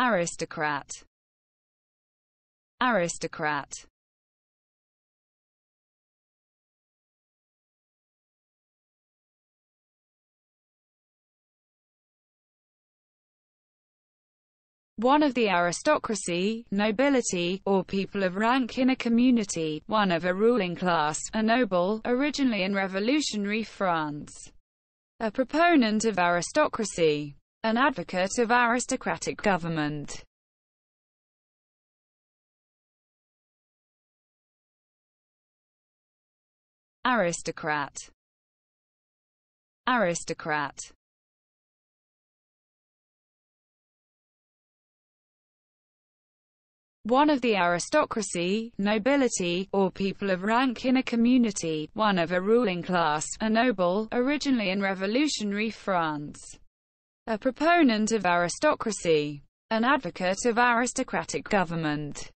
aristocrat aristocrat one of the aristocracy, nobility, or people of rank in a community, one of a ruling class, a noble, originally in revolutionary France. A proponent of aristocracy. An advocate of aristocratic government. Aristocrat Aristocrat one of the aristocracy, nobility, or people of rank in a community, one of a ruling class, a noble, originally in revolutionary France. A proponent of aristocracy. An advocate of aristocratic government.